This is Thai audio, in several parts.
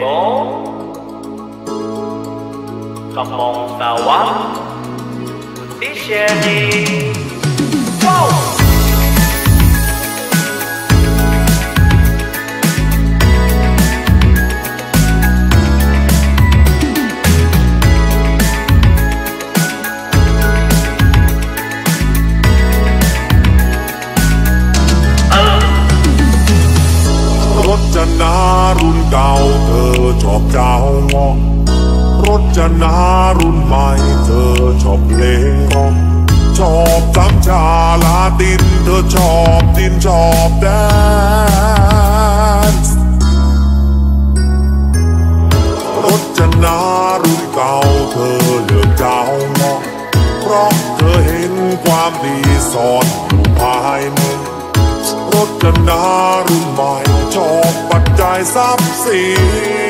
phố Cầm mong tàu quá Đi xe đi Wow! Ừ. ร อบเจ้างอรถจะนารุ่นใหม่เธอชอบเลงร็อกชอบสามชาลาตินเธอชอบดินชอบแดนรถจะนารุ่นเก่าเธอเลือกเจ้างอเพราะเธอเห็นความดีซ่อนอยู่ภายในรถจะนารุ่นใหม่ชอบปัจจัยทรัพย์สิน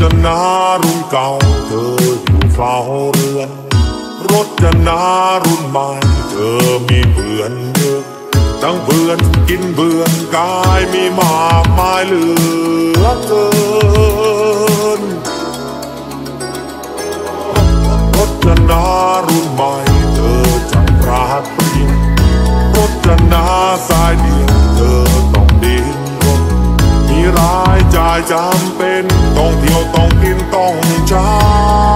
จะนารุ่นเก่าเธออยู่เฝ้าเรือนรถจะนารุ่นใหม่เธอมีเพื่อนเยอะทั้งเพื่อนกินเพื่อนกายมีมากมายเหลือเกินรถจะนารุ่นใหม่เธอจังรักจริงรถจะนาสายเดียวเธอต้องดินรถมีรา จ่ายจำเป็น ต้องเที่ยวต้องกินต้องใช้